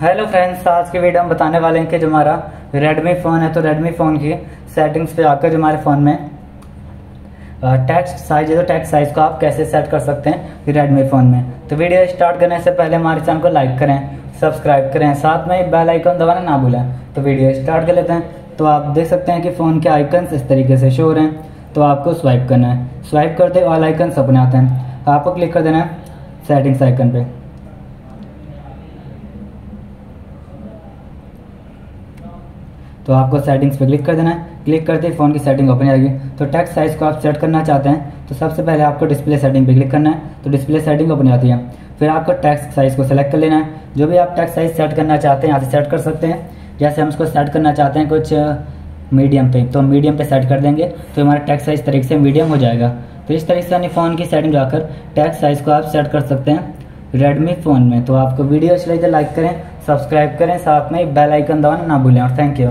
Hello friends आज के video में बताने वाले हैं कि जो हमारा रेडमी फ़ोन है तो रेडमी फ़ोन की सेटिंग्स पे आकर जो हमारे फ़ोन में टेक्स्ट साइज़ है तो टेक्स्ट साइज़ को आप कैसे सेट कर सकते हैं रेडमी फ़ोन में? तो वीडियो स्टार्ट करने से पहले हमारे चैनल को लाइक करें सब्सक्राइब करें, साथ में बेल आइकन दबाना ना भूलें। तो वीडियो स्टार्ट कर लेते हैं। तो आप देख सकते हैं कि फ़ोन के आइकन्स इस तरीके से शो रहे हैं। तो आपको स्वाइप करना है। स्वाइप करते ऑल आइकन्स अपने आते हैं। आपको क्लिक कर देना है सेटिंग्स आइकन पे। तो आपको सेटिंग्स पे क्लिक कर देना है। क्लिक करते ही फ़ोन की सेटिंग ओपन आएगी तो टेक्स्ट साइज़ को आप सेट करना चाहते हैं तो सबसे पहले आपको डिस्प्ले सेटिंग पे क्लिक करना है। तो डिस्प्ले सेटिंग ओपन आती है। फिर आपको टेक्स्ट साइज़ को सेलेक्ट कर लेना है। जो भी आप टेक्स्ट साइज़ सेट करना चाहते हैं, यहाँ से सेट कर सकते हैं। जैसे हम इसको सेट करना चाहते हैं कुछ मीडियम पे तो मीडियम पे सेट कर देंगे। तो हमारा टेक्स्ट साइज़ तरीके से मीडियम हो जाएगा। तो इस तरीके से अपनी फ़ोन की सेटिंग जाकर टेक्स्ट साइज़ को आप सेट कर सकते हैं रेडमी फ़ोन में। तो आपको वीडियो अच्छी लगी तो लाइक करें सब्सक्राइब करें, साथ में बेल आइकन दबाना ना भूलें और थैंक यू